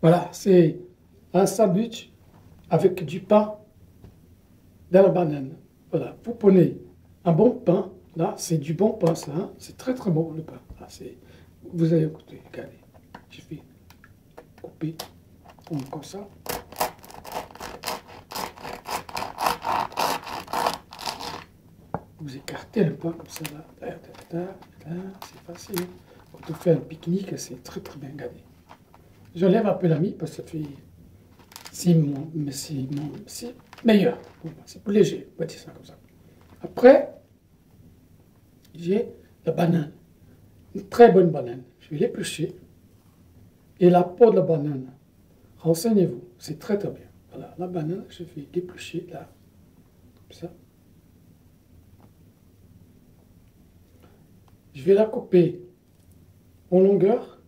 Voilà, c'est un sandwich avec du pain dans la banane. Voilà, vous prenez un bon pain, là, c'est du bon pain, ça, hein. c'est très très bon le pain. vous allez écouter, regardez, je vais couper comme ça. Vous écartez le pain comme ça, là, c'est facile. Quand on fait un pique-nique, c'est très très bien gardé. J'enlève un peu la mie parce que c'est mais c'est meilleur. C'est plus léger, comme ça. Après, j'ai la banane. Une très bonne banane. Je vais l'éplucher. Et la peau de la banane, renseignez-vous, c'est très très bien. Voilà, la banane, je vais l'éplucher là, comme ça. Je vais la couper en longueur.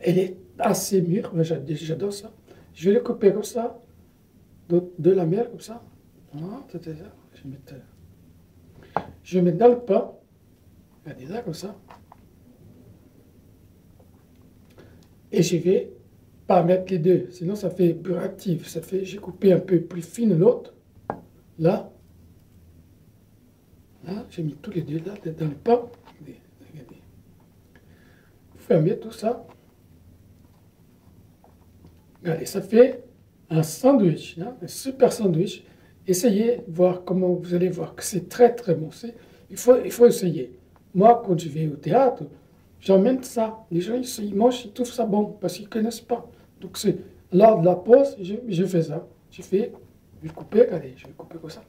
Elle est assez mûre, j'adore ça. Je vais la couper comme ça, de, la mer comme ça. Je vais mettre, je vais dans le pain. Regardez là comme ça. Et je vais pas mettre les deux, sinon ça fait actif. Ça fait, j'ai coupé un peu plus fine l'autre. Là. Là, j'ai mis tous les deux là, dans le pain. Regardez. Fermez tout ça. Regardez, ça fait un sandwich, hein, un super sandwich. Essayez, voir comment vous allez voir que c'est très très bon. Il faut, il faut essayer. Moi, quand je vais au théâtre, j'emmène ça. Les gens, ils, mangent, ils trouvent ça bon parce qu'ils ne connaissent pas. Donc, c'est lors de la pause, je, fais ça. Je fais, je vais couper, regardez, je vais couper comme ça.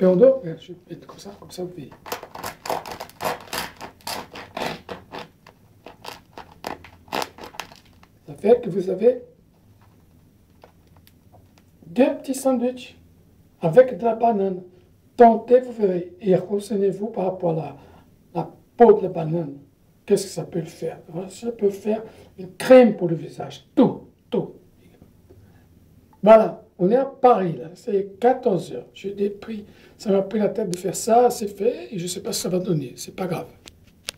Et en dos, je vais comme ça, comme ça, vous voyez. Ça fait que vous avez deux petits sandwichs avec de la banane. Tentez, vous verrez, et renseignez-vous par rapport à la, peau de la banane. Qu'est-ce que ça peut faire? Ça peut faire une crème pour le visage. Tout, tout. Voilà, on est à Paris, là. C'est 14 heures. J'ai des prix. Ça m'a pris la tête de faire ça, c'est fait, et je ne sais pas ce que ça va donner. C'est pas grave.